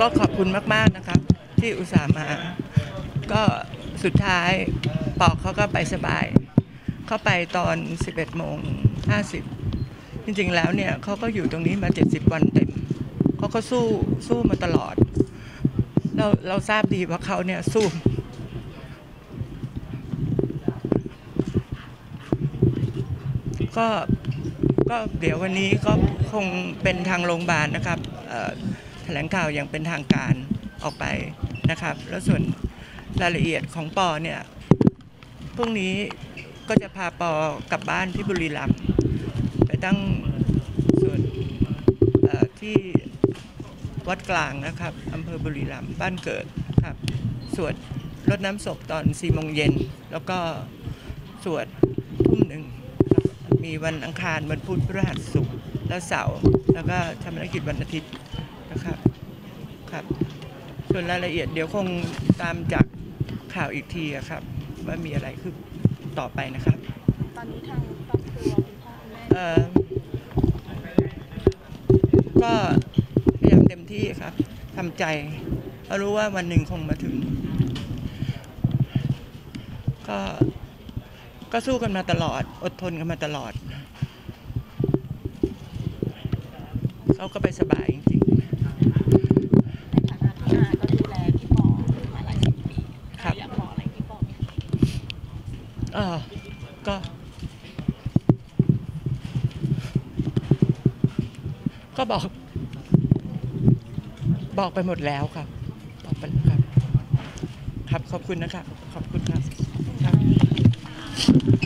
ก็ขอบคุณมาก ๆ นะครับ ที่อุตส่าห์มา ก็สุดท้ายปอกเขาก็ไปสบาย เข้าไปตอน 11โมง50 จริง ๆ แล้วเนี่ยเขาก็อยู่ตรงนี้มา 70 วันเต็มเขาก็สู้สู้มาตลอด เราเราทราบดีว่าเขาเนี่ยสู้ก็ก็เดี๋ยววันนี้ก็คงเป็นทางโรงพยาบาลนะครับ ถลงข่าวอย่างเป็นทางการออกไปนะครับ แล้วส่วนรายละเอียดของปอเนี่ยพรุ่งนี้ก็จะพาปอกลับบ้านที่บุรีรัมย์ไปตั้งส่วนที่วัดกลางนะครับอำเภอบุรีรัมย์บ้านเกิดครับสวดรดน้ำศพตอน4โมงเย็น แล้วก็สวดทุ่มหนึ่งมีวันอังคารวันพุธพฤหัสศุกร์และเสาร์แล้วก็ชำรกิจวันอาทิตย์ นะครับครับ ส่วนรายละเอียดเดี๋ยวคงตามจากข่าวอีกทีอะครับ ว่ามีอะไรคือต่อไปนะครับ ตอนนี้ทางครอบครัวคุณพ่อคุณแม่เอ่อก็พยายามเต็มที่ครับทำใจเพราะรู้ว่าวันหนึ่งคงมาถึง ก็ก็สู้กันมาตลอด อดทนกันมาตลอดเขาก็ไปสบายจริงในฐานะที่อาก็ดูแลพี่ปอมาหลายสิบปี ครับ อยากบอกอะไรพี่ปอไหมคะ ๆเออก็ ก็บอก บอกไปหมดแล้วครับบอกไปแล้วครับ ครับขอบคุณนะครับ ขอบคุณครับครับ